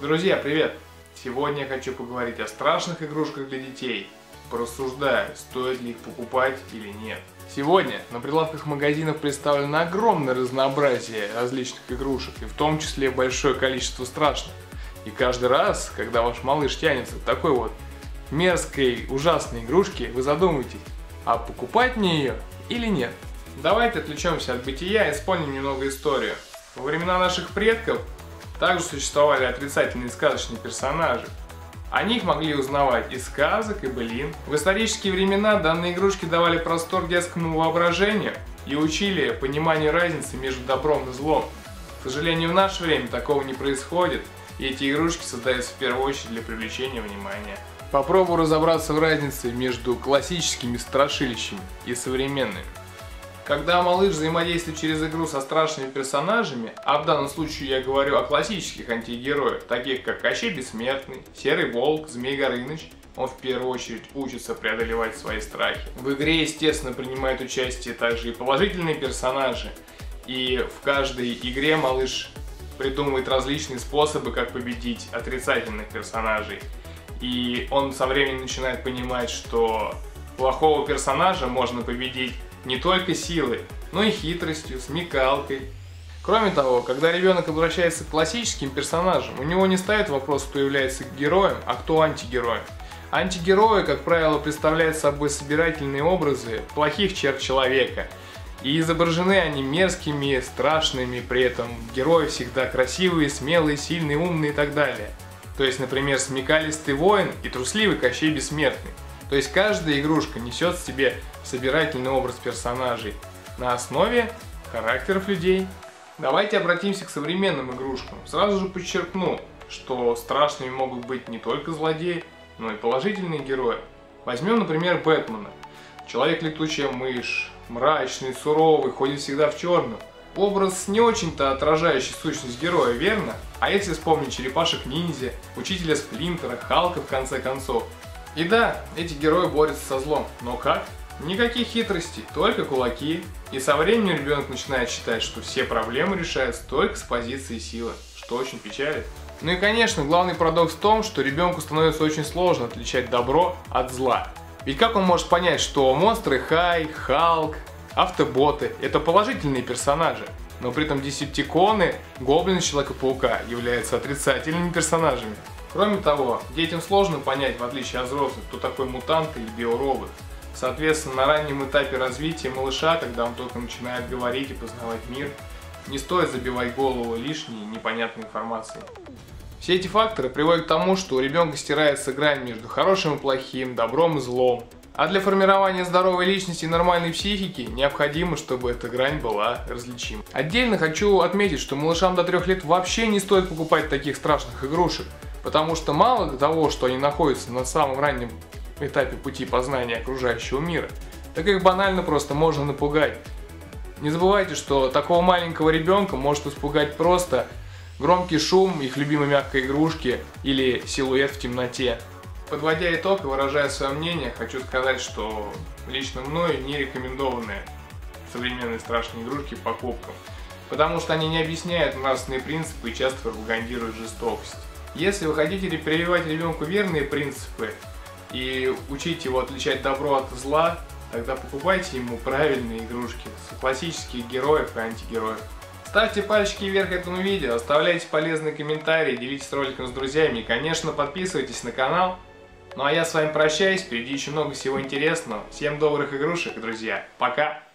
Друзья, привет! Сегодня я хочу поговорить о страшных игрушках для детей. Порассуждаю, стоит ли их покупать или нет. Сегодня на прилавках магазинов представлено огромное разнообразие различных игрушек, и в том числе большое количество страшных. И каждый раз, когда ваш малыш тянется к такой вот мерзкой, ужасной игрушке, вы задумаетесь, а покупать мне ее или нет? Давайте отвлечемся от бытия и вспомним немного историю. Во времена наших предков также существовали отрицательные сказочные персонажи. О них могли узнавать из сказок и былин. В исторические времена данные игрушки давали простор детскому воображению и учили пониманию разницы между добром и злом. К сожалению, в наше время такого не происходит, и эти игрушки создаются в первую очередь для привлечения внимания. Попробую разобраться в разнице между классическими страшилищами и современными. Когда малыш взаимодействует через игру со страшными персонажами, а в данном случае я говорю о классических антигероях, таких как Кощей Бессмертный, Серый Волк, Змей Горыныч, он в первую очередь учится преодолевать свои страхи. В игре, естественно, принимают участие также и положительные персонажи, и в каждой игре малыш придумывает различные способы, как победить отрицательных персонажей. И он со временем начинает понимать, что плохого персонажа можно победить не только силой, но и хитростью, смекалкой. Кроме того, когда ребенок обращается к классическим персонажам, у него не ставит вопрос, кто является героем, а кто антигероем. Антигерои, как правило, представляют собой собирательные образы плохих черт человека. И изображены они мерзкими, страшными, при этом герои всегда красивые, смелые, сильные, умные и так далее. То есть, например, смекалистый воин и трусливый Кощей Бессмертный. То есть каждая игрушка несет в себе собирательный образ персонажей на основе характеров людей. Давайте обратимся к современным игрушкам. Сразу же подчеркну, что страшными могут быть не только злодеи, но и положительные герои. Возьмем, например, Бэтмена. Человек-летучая мышь, мрачный, суровый, ходит всегда в черном. Образ не очень-то отражающий сущность героя, верно? А если вспомнить черепашек-ниндзя, учителя Сплинтера, Халка в конце концов, и да, эти герои борются со злом, но как? Никаких хитростей, только кулаки. И со временем ребенок начинает считать, что все проблемы решаются только с позиции силы, что очень печалит. Ну и конечно, главный парадокс в том, что ребенку становится очень сложно отличать добро от зла. Ведь как он может понять, что монстры Хай, Халк, автоботы – это положительные персонажи, но при этом десептиконы, гоблины Человека-паука являются отрицательными персонажами. Кроме того, детям сложно понять, в отличие от взрослых, кто такой мутант или биоробот. Соответственно, на раннем этапе развития малыша, когда он только начинает говорить и познавать мир, не стоит забивать голову лишней непонятной информацией. Все эти факторы приводят к тому, что у ребенка стирается грань между хорошим и плохим, добром и злом. А для формирования здоровой личности и нормальной психики необходимо, чтобы эта грань была различима. Отдельно хочу отметить, что малышам до 3 лет вообще не стоит покупать таких страшных игрушек. Потому что мало того, что они находятся на самом раннем этапе пути познания окружающего мира, так их банально просто можно напугать. Не забывайте, что такого маленького ребенка может испугать просто громкий шум их любимой мягкой игрушки или силуэт в темноте. Подводя итог и выражая свое мнение, хочу сказать, что лично мною не рекомендованы современные страшные игрушки покупкам, потому что они не объясняют нравственные принципы и часто пропагандируют жестокость. Если вы хотите прививать ребенку верные принципы и учить его отличать добро от зла, тогда покупайте ему правильные игрушки, классических героев и антигероев. Ставьте пальчики вверх этому видео, оставляйте полезные комментарии, делитесь роликом с друзьями и, конечно, подписывайтесь на канал. Ну а я с вами прощаюсь, впереди еще много всего интересного. Всем добрых игрушек, друзья. Пока!